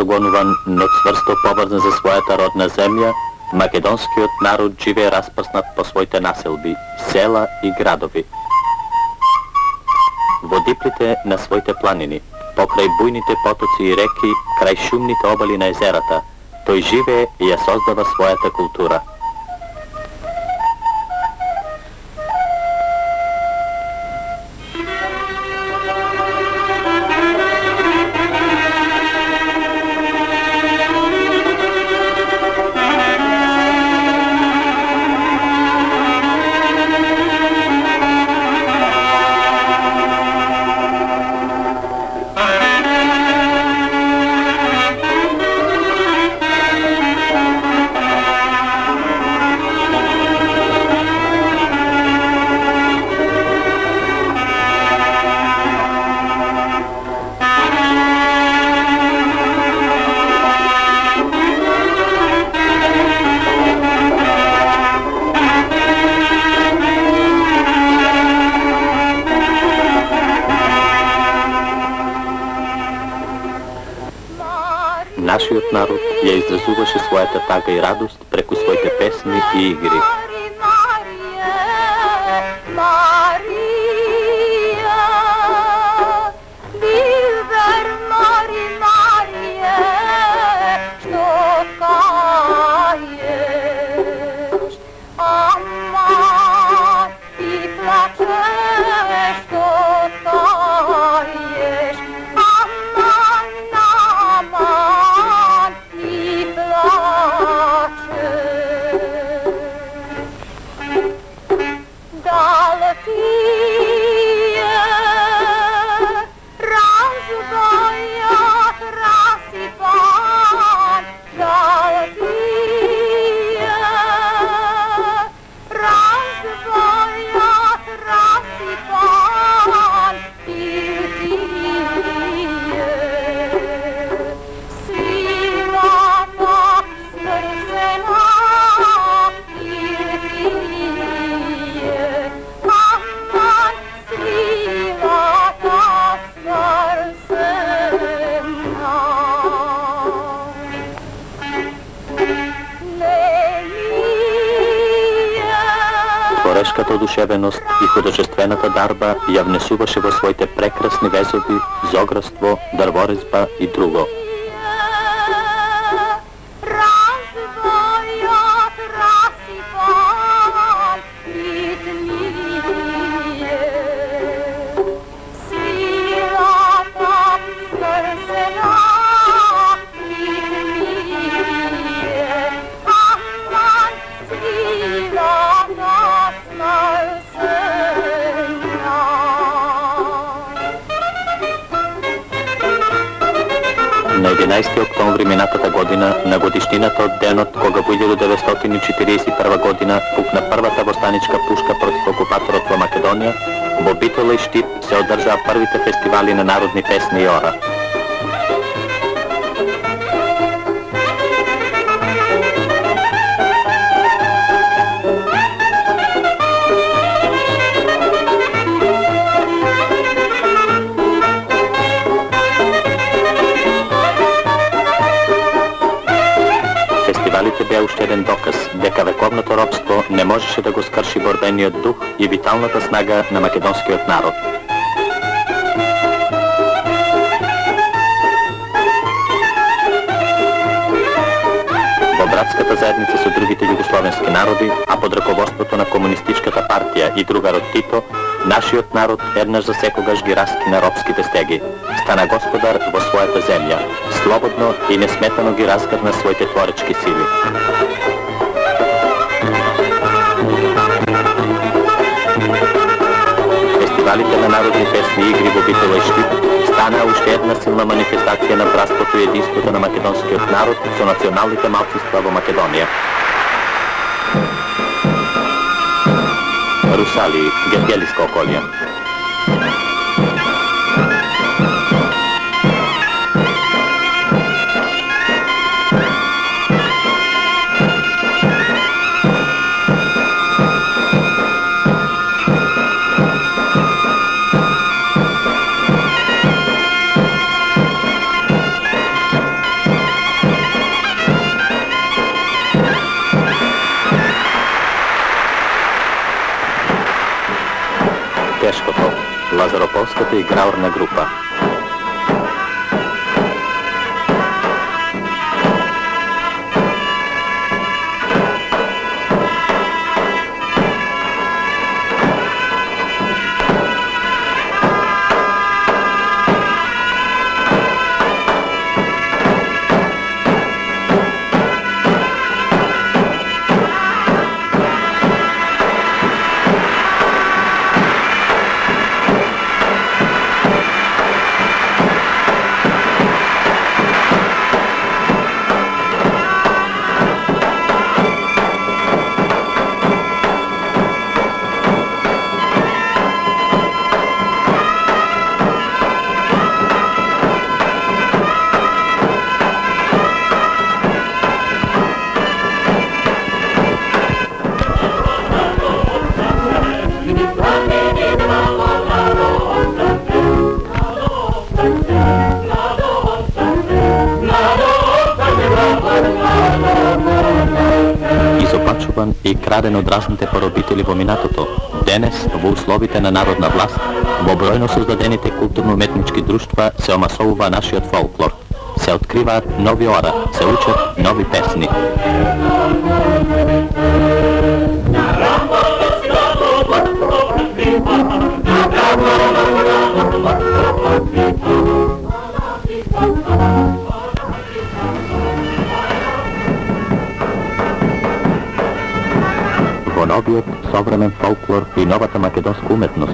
Прогонуван, но цврсто поврзан за својата родна земја, македонскиот народ живее распрснат по своите населби, села и градови. Во диплите на своите планини, покрај бујните потоци и реки, крај шумните обали на езерата, тој живее и ја создава својата култура. Ја својата тага и радост преку своите песни и игри. Човешката одушевеност и художествената дарба ја внесуваше во своите прекрасни везови, зограство, дрворезба и друго. 11 октомври минатата година, на годишнината од денот кога во 1941 година пукна првата востаничка пушка против окупаторот во Македонија, во Битола и Штип се одржаа првите фестивали на народни песни и ора. Не можеше да го скрши борбениот дух и виталната снага на македонскиот народ. Во братската заедница со другите југословенски народи, а под раководството на комунистичката партија и другарот Тито, нашиот народ еднаш за секогаш ги раскина робските стеги. Стана господар во својата земја, слободно и несметано ги разгрна своите творечки сили. Фестивалите на народни песни и игри во Битово и Штип стана уште една силна манифестација на братството и единството на македонскиот народ со националните малцинства во Македонија. Русали, Гергелиска околија. grupa. Даден од разните поробители во минатото, денес, во условите на народна власт, во бројно создадените културно-уметнички друштва се омасовува нашиот фолклор. Се откриваат нови ора, се учат нови песни. Во новиот современ фолклор и новата македонска уметност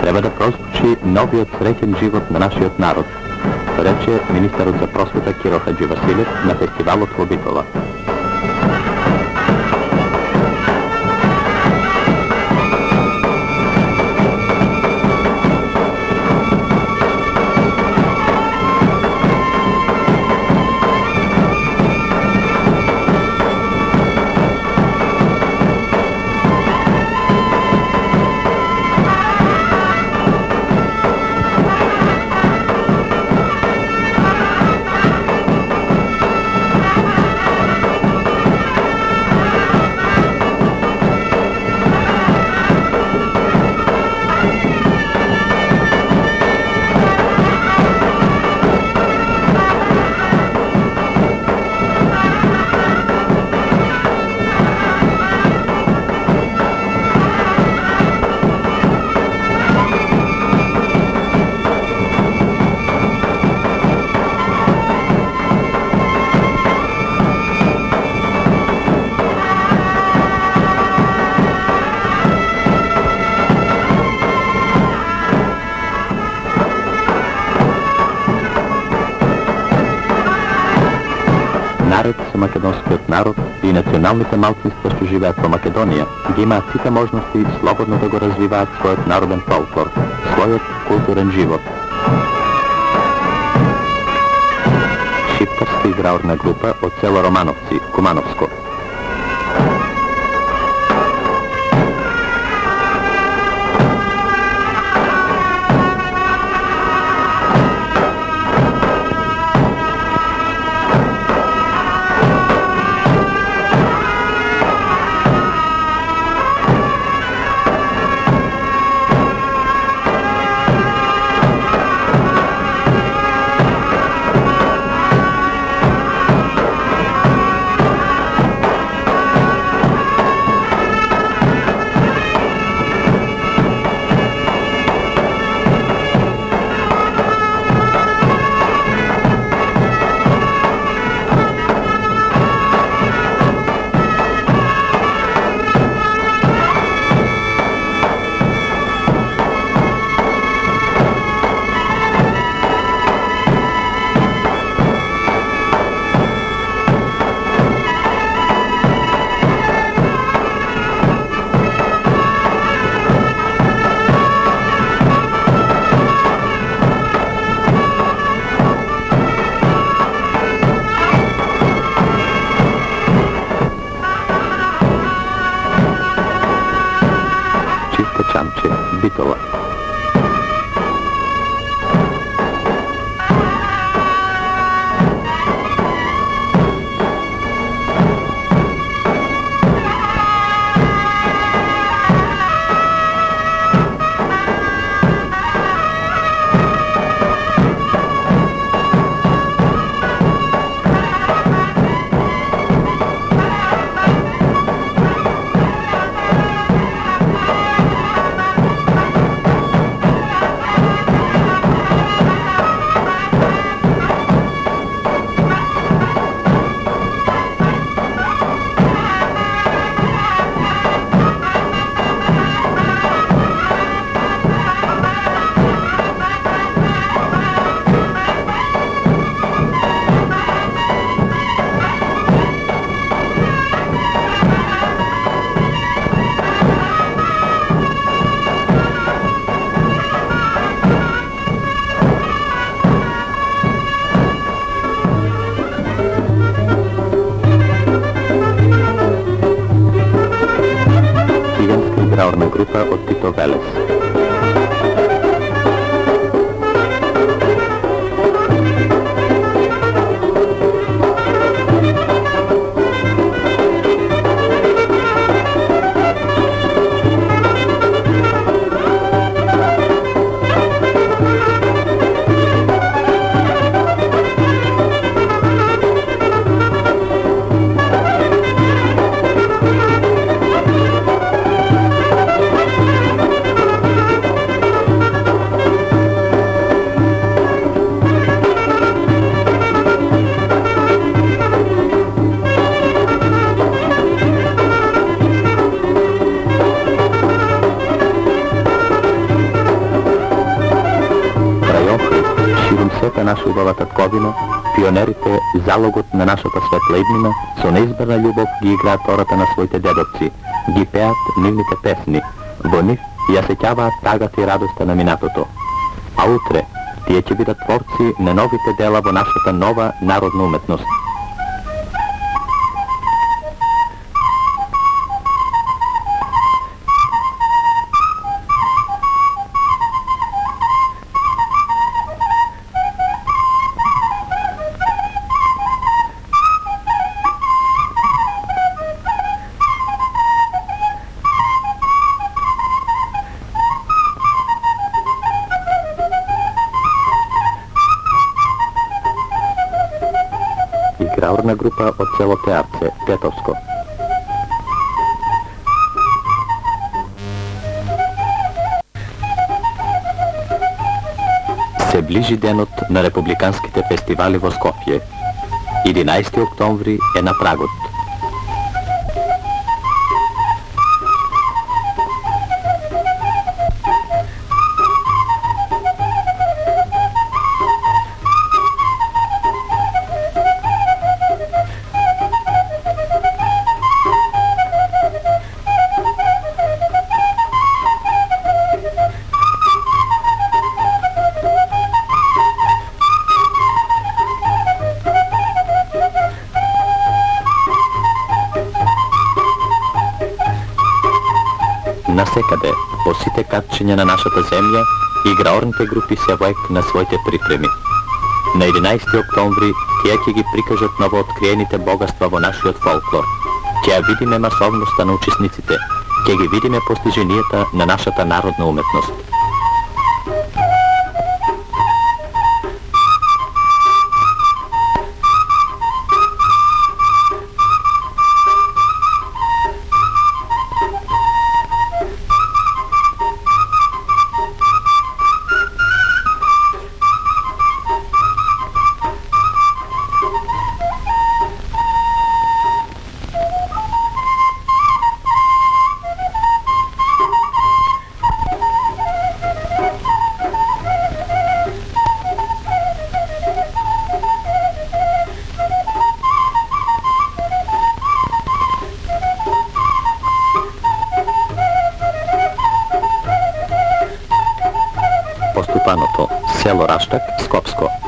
треба да прозвучи новиот среќен живот на нашиот народ, рече министерот за просвета Киро Хаджи Василев на фестивалот во Битола. Наред со македонскиот народ и националните малцинства што живеат во Македонија, ги имаат сите можности слободно да го развиваат својот народен фолклор, својот културен живот. Шипкарска играорна група од село Романовци, Кумановско, Битола. Ormegrupa Otito Gales. Убавата ковина, пионерите, залогот на нашата светла иднина, со неизбрана љубов ги играат ората на своите дедовци, ги пеат нивните песни, во нив ја сеќаваат тагата и радоста на минатото. А утре, тие ќе бидат творци на новите дела во нашата нова народна уметност. Траурна група од село Теапце, Тетовско. Се ближи денот на републиканските фестивали во Скопје. 11 октомври е на прагот. Сите на нашата земја, играорните групи се воек на своите припреми. На 11 октомври тие ќе ги прикажат новооткриените богатства во нашиот фолклор. Ќе ја видиме масовноста на учесниците, ќе ги видиме постиженијата на нашата народна уметност. Lucja Loraszczak, Skopsko.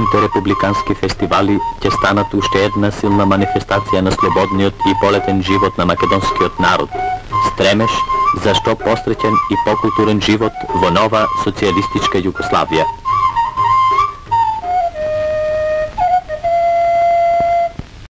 Скопско. Републикански фестивали ќе станат уште една силна манифестација на слободниот и полетен живот на македонскиот народ. Стремеш за што посреќен и покултурен живот во нова социјалистичка Југославија.